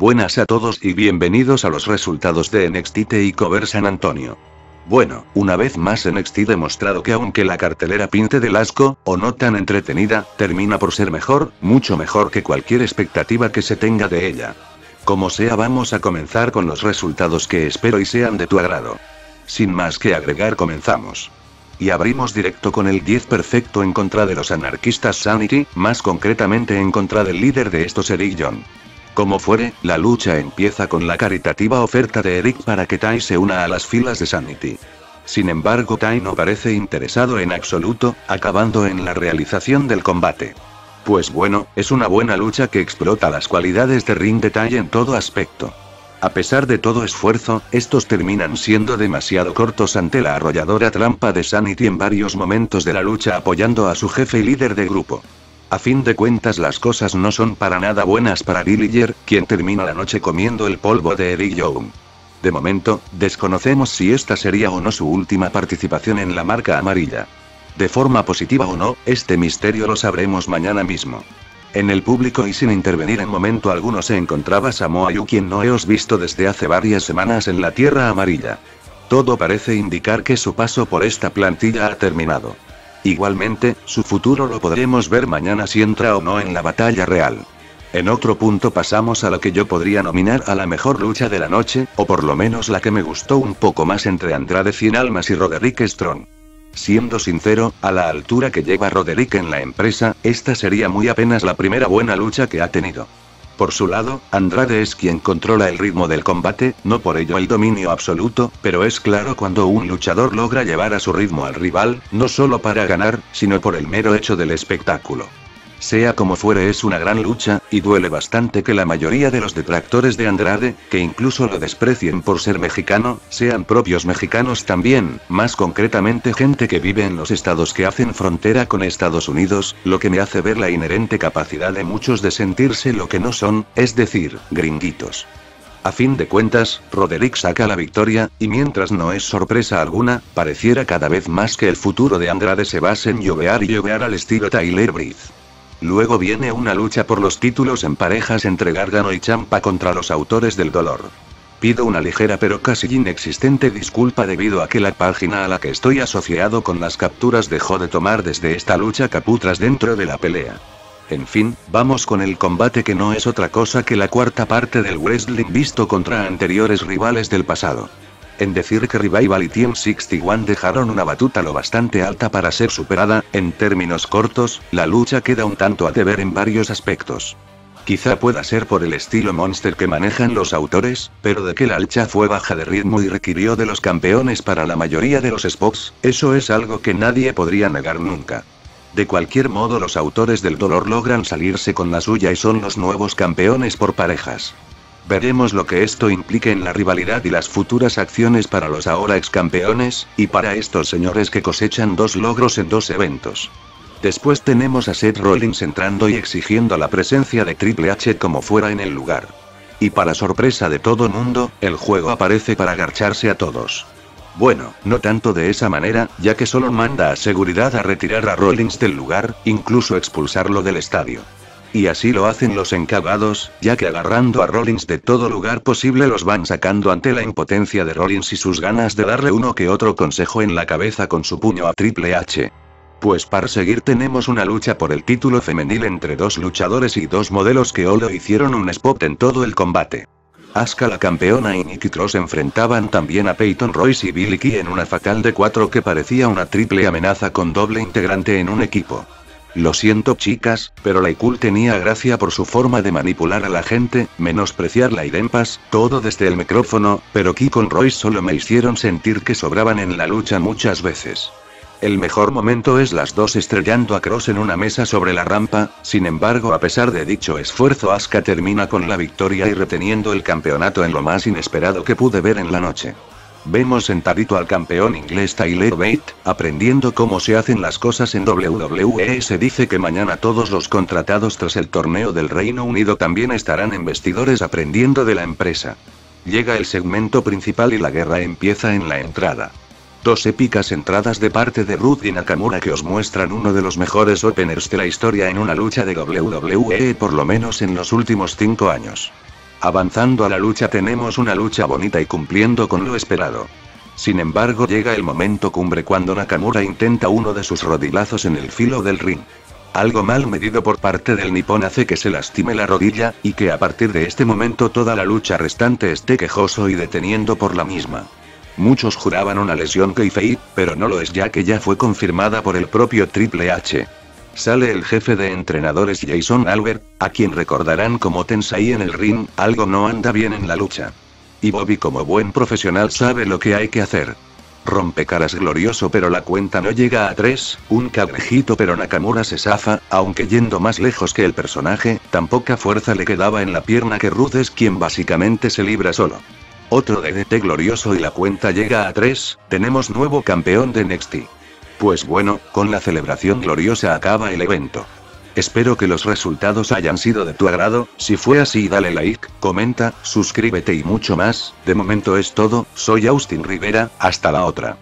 Buenas a todos y bienvenidos a los resultados de NXT Cover San Antonio. Bueno, una vez más NXT demostrado que aunque la cartelera pinte del asco, o no tan entretenida, termina por ser mejor, mucho mejor que cualquier expectativa que se tenga de ella. Como sea vamos a comenzar con los resultados que espero y sean de tu agrado. Sin más que agregar comenzamos. Y abrimos directo con el 10 perfecto en contra de los anarquistas Sanity, más concretamente en contra del líder de estos Eric John. Como fuere, la lucha empieza con la caritativa oferta de Eric para que Tai se una a las filas de Sanity. Sin embargo, Tai no parece interesado en absoluto, acabando en la realización del combate. Pues bueno, es una buena lucha que explota las cualidades de ring de Tai en todo aspecto. A pesar de todo esfuerzo, estos terminan siendo demasiado cortos ante la arrolladora trampa de Sanity en varios momentos de la lucha apoyando a su jefe y líder de grupo. A fin de cuentas las cosas no son para nada buenas para Dillinger, quien termina la noche comiendo el polvo de Eric Young. De momento, desconocemos si esta sería o no su última participación en la marca amarilla. De forma positiva o no, este misterio lo sabremos mañana mismo. En el público y sin intervenir en momento alguno se encontraba Samoa Yu quien no hemos visto desde hace varias semanas en la Tierra Amarilla. Todo parece indicar que su paso por esta plantilla ha terminado. Igualmente, su futuro lo podremos ver mañana si entra o no en la batalla real. En otro punto pasamos a lo que yo podría nominar a la mejor lucha de la noche, o por lo menos la que me gustó un poco más entre Andrade Cien Almas y Roderick Strong. Siendo sincero, a la altura que lleva Roderick en la empresa, esta sería muy apenas la primera buena lucha que ha tenido. Por su lado, Andrade es quien controla el ritmo del combate, no por ello el dominio absoluto, pero es claro cuando un luchador logra llevar a su ritmo al rival, no solo para ganar, sino por el mero hecho del espectáculo. Sea como fuere es una gran lucha, y duele bastante que la mayoría de los detractores de Andrade, que incluso lo desprecien por ser mexicano, sean propios mexicanos también, más concretamente gente que vive en los estados que hacen frontera con Estados Unidos, lo que me hace ver la inherente capacidad de muchos de sentirse lo que no son, es decir, gringuitos. A fin de cuentas, Roderick saca la victoria, y mientras no es sorpresa alguna, pareciera cada vez más que el futuro de Andrade se basa en llovear y llovear al estilo Tyler Breeze. Luego viene una lucha por los títulos en parejas entre Gargano y Champa contra los autores del dolor. Pido una ligera pero casi inexistente disculpa debido a que la página a la que estoy asociado con las capturas dejó de tomar desde esta lucha caputras dentro de la pelea. En fin, vamos con el combate que no es otra cosa que la cuarta parte del wrestling visto contra anteriores rivales del pasado en decir que Revival y Team 61 dejaron una batuta lo bastante alta para ser superada, en términos cortos, la lucha queda un tanto a deber en varios aspectos. Quizá pueda ser por el estilo monster que manejan los autores, pero de que la lucha fue baja de ritmo y requirió de los campeones para la mayoría de los spots, eso es algo que nadie podría negar nunca. De cualquier modo los autores del dolor logran salirse con la suya y son los nuevos campeones por parejas. Veremos lo que esto implique en la rivalidad y las futuras acciones para los ahora ex campeones, y para estos señores que cosechan dos logros en dos eventos. Después tenemos a Seth Rollins entrando y exigiendo la presencia de Triple H como fuera en el lugar. Y para sorpresa de todo mundo, el juego aparece para agarcharse a todos. Bueno, no tanto de esa manera, ya que solo manda a seguridad a retirar a Rollins del lugar, incluso expulsarlo del estadio. Y así lo hacen los encabados, ya que agarrando a Rollins de todo lugar posible los van sacando ante la impotencia de Rollins y sus ganas de darle uno que otro consejo en la cabeza con su puño a Triple H. Pues para seguir tenemos una lucha por el título femenil entre dos luchadores y dos modelos que Olo hicieron un spot en todo el combate. Asuka la campeona y Nikki Cross enfrentaban también a Peyton Royce y Billy Key en una fatal de cuatro que parecía una triple amenaza con doble integrante en un equipo. Lo siento chicas, pero la Ikul tenía gracia por su forma de manipular a la gente, menospreciar la idempas, todo desde el micrófono, pero Ki con Royce solo me hicieron sentir que sobraban en la lucha muchas veces. El mejor momento es las dos estrellando a Cross en una mesa sobre la rampa, sin embargo a pesar de dicho esfuerzo Asuka termina con la victoria y reteniendo el campeonato en lo más inesperado que pude ver en la noche. Vemos sentadito al campeón inglés Tyler Bate, aprendiendo cómo se hacen las cosas en WWE. Se dice que mañana todos los contratados tras el torneo del Reino Unido también estarán en vestidores aprendiendo de la empresa. Llega el segmento principal y la guerra empieza en la entrada. Dos épicas entradas de parte de Ruth y Nakamura que os muestran uno de los mejores openers de la historia en una lucha de WWE por lo menos en los últimos cinco años. Avanzando a la lucha tenemos una lucha bonita y cumpliendo con lo esperado. Sin embargo llega el momento cumbre cuando Nakamura intenta uno de sus rodilazos en el filo del ring. Algo mal medido por parte del nipón hace que se lastime la rodilla, y que a partir de este momento toda la lucha restante esté quejoso y deteniendo por la misma. Muchos juraban una lesión Keifei, pero no lo es ya que ya fue confirmada por el propio Triple H. Sale el jefe de entrenadores Jason Albert, a quien recordarán como Tensai en el ring, algo no anda bien en la lucha. Y Bobby como buen profesional sabe lo que hay que hacer. Rompecaras glorioso pero la cuenta no llega a tres, un cagrejito pero Nakamura se zafa, aunque yendo más lejos que el personaje, tan poca fuerza le quedaba en la pierna que Ruth es quien básicamente se libra solo. Otro DDT glorioso y la cuenta llega a tres, tenemos nuevo campeón de NXT. Pues bueno, con la celebración gloriosa acaba el evento. Espero que los resultados hayan sido de tu agrado, si fue así dale like, comenta, suscríbete y mucho más, de momento es todo, soy Austin Rivera, hasta la otra.